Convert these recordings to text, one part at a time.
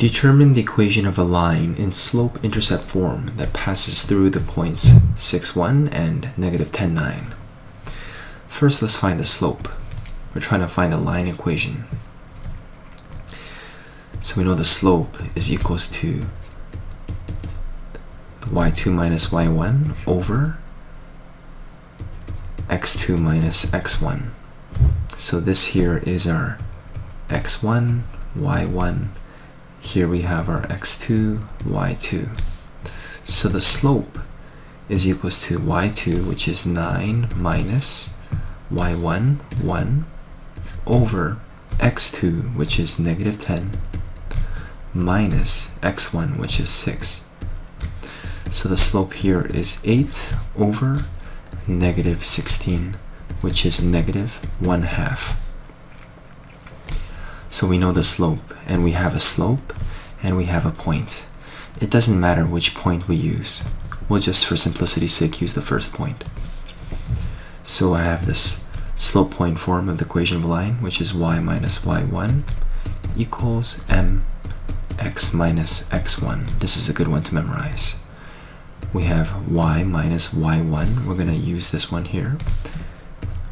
Determine the equation of a line in slope-intercept form that passes through the points 6, 1 and negative 10, 9. First, let's find the slope. We're trying to find a line equation. So we know the slope is equals to y2 minus y1 over x2 minus x1. So this here is our x1, y1. Here we have our x2, y2. So the slope is equals to y2, which is 9 minus y1, 1, over x2, which is negative 10, minus x1, which is 6. So the slope here is 8 over negative 16, which is negative 1 half. So we know the slope, and we have a slope, and we have a point. It doesn't matter which point we use. We'll just, for simplicity's sake, use the first point. So I have this slope point form of the equation of a line, which is y minus y1 equals mx minus x1. This is a good one to memorize. We have y minus y1. We're going to use this one here,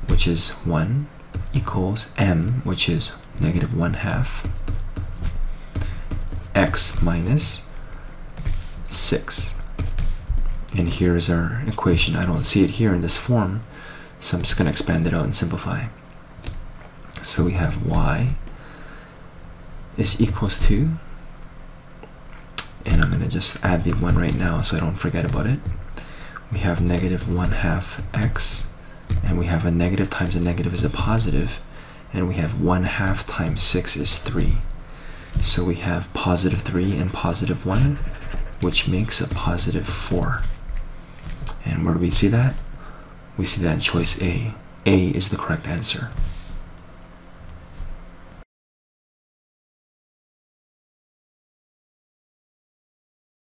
which is 1 equals m, which is negative 1 half, x minus 6. And here's our equation. I don't see it here in this form, so I'm just going to expand it out and simplify. So we have y is equals to, and I'm going to just add the 1 right now so I don't forget about it. We have negative 1 half x, and we have a negative times a negative is a positive, and we have 1 half times 6 is 3. So we have positive 3 and positive 1, which makes a positive 4. And where do we see that? We see that in choice A. A is the correct answer.